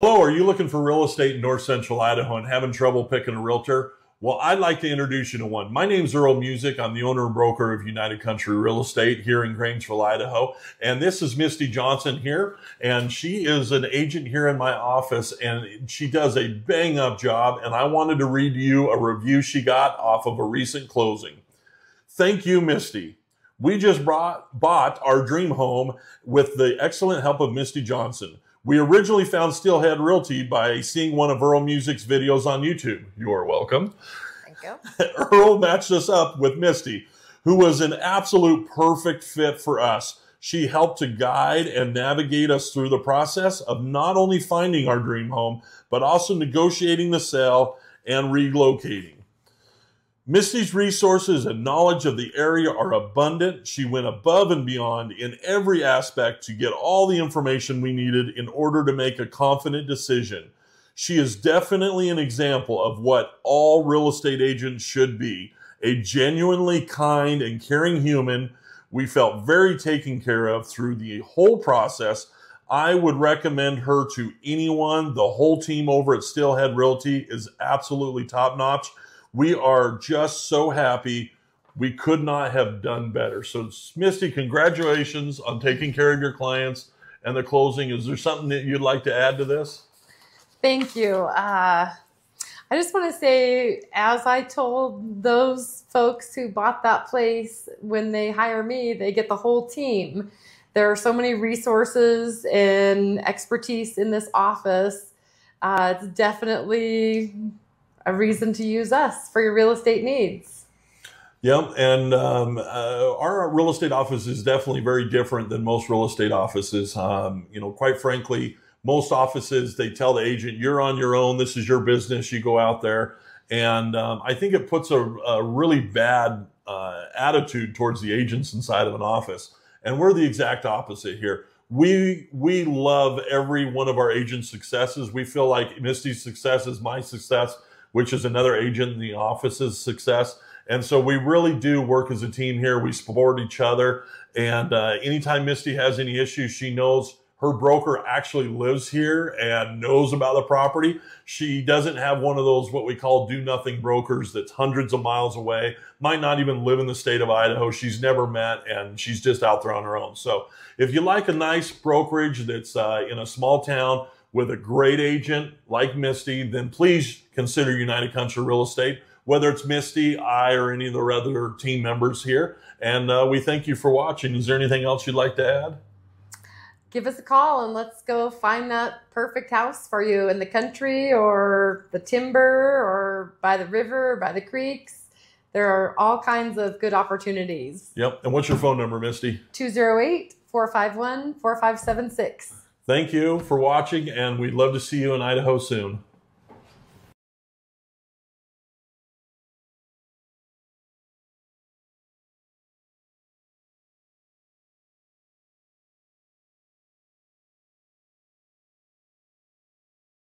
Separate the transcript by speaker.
Speaker 1: Hello, are you looking for real estate in north central Idaho and having trouble picking a realtor? Well, I'd like to introduce you to one. My name's Earl Music. I'm the owner and broker of United Country Real Estate here in Grangeville, Idaho. And this is Misty Johnson here. And she is an agent here in my office and she does a bang up job. And I wanted to read you a review she got off of a recent closing. Thank you, Misty. We just brought, bought our dream home with the excellent help of Misty Johnson. We originally found Steelhead Realty by seeing one of Earl Music's videos on YouTube. You are welcome.
Speaker 2: Thank you.
Speaker 1: Earl matched us up with Misty, who was an absolute perfect fit for us. She helped to guide and navigate us through the process of not only finding our dream home, but also negotiating the sale and relocating. Misty's resources and knowledge of the area are abundant. She went above and beyond in every aspect to get all the information we needed in order to make a confident decision. She is definitely an example of what all real estate agents should be a genuinely kind and caring human. We felt very taken care of through the whole process. I would recommend her to anyone. The whole team over at Steelhead Realty is absolutely top notch. We are just so happy. We could not have done better. So, Misty, congratulations on taking care of your clients and the closing. Is there something that you'd like to add to this?
Speaker 2: Thank you. Uh, I just want to say, as I told those folks who bought that place, when they hire me, they get the whole team. There are so many resources and expertise in this office. Uh, it's definitely a reason to use us for your real estate needs.
Speaker 1: Yep, and um, uh, our real estate office is definitely very different than most real estate offices. Um, you know, quite frankly, most offices they tell the agent, "You're on your own. This is your business. You go out there." And um, I think it puts a, a really bad uh, attitude towards the agents inside of an office. And we're the exact opposite here. We we love every one of our agents' successes. We feel like Misty's success is my success which is another agent in the office's success. And so we really do work as a team here. We support each other. And uh, anytime Misty has any issues, she knows her broker actually lives here and knows about the property. She doesn't have one of those what we call do nothing brokers that's hundreds of miles away, might not even live in the state of Idaho. She's never met and she's just out there on her own. So if you like a nice brokerage that's uh, in a small town, with a great agent like Misty, then please consider United Country Real Estate, whether it's Misty, I, or any of the other team members here. And uh, we thank you for watching. Is there anything else you'd like to add?
Speaker 2: Give us a call and let's go find that perfect house for you in the country or the timber or by the river or by the creeks. There are all kinds of good opportunities.
Speaker 1: Yep. And what's your phone number, Misty?
Speaker 2: 208 451 4576.
Speaker 1: Thank you for watching, and we'd love to see you in Idaho soon.